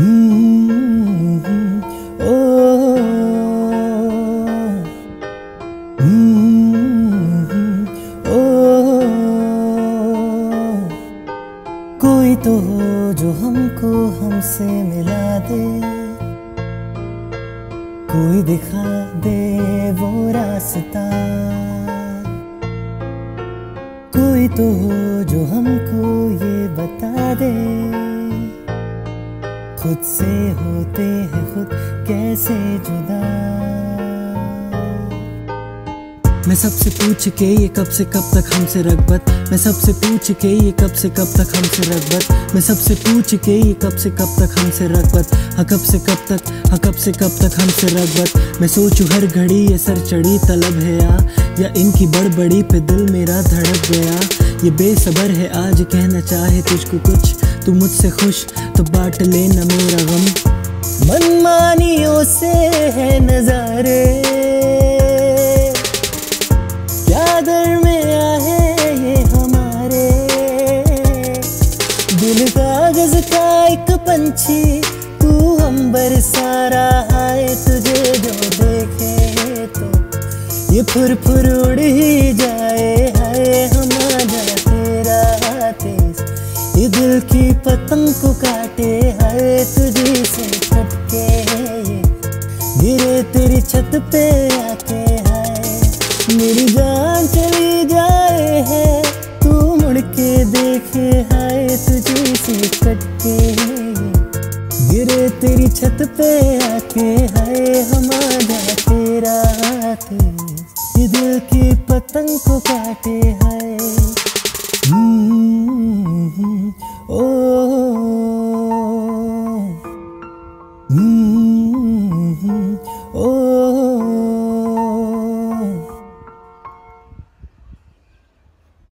Mm-hmm. Oh. Mm-hmm. Oh. कोई तो हो जो हमको हमसे मिला दे। कोई दिखा दे वो रास्ता। कोई तो हो जो हमको ये बता दे। खुद से होते हैं खुद कैसे जुदा? मैं सबसे पूछ के ये कब से कब तक हमसे रगबत? मैं सबसे पूछ के ये कब से कब तक हमसे रगबत? मैं सबसे पूछ के ये कब से कब तक हमसे रगबत? हाँ कब से कब तक? हाँ कब से कब तक हमसे रगबत? मैं सोचूं हर घड़ी ये सर चढ़ी तलब है या? या इनकी बड़बड़ी पे दिल मेरा धड़क गया? ये बेसबर है आज, कहना चाहे तुझको कुछ। तू मुझसे खुश तो बांट लेना मेरा गम। मनमानियों से है नजारे। क्या दरमिया है ये हमारे। दिल कागज़ का एक पंछी, तू अंबर सारा है तुझे जो देखे तो ये फुर फुर उड़ ही जाए। दिल की पतंग को काटे है तुझे से छटके गिरे तेरी छत पे आके है। मेरी जान चली जाए है, तू मुड़ के देखे हाय तुझे से कटके। गिरे तेरी छत पे आके हाय हमारा तेरा हाथ दिल की पतंग को काटे हाय Mm-hmm.